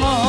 long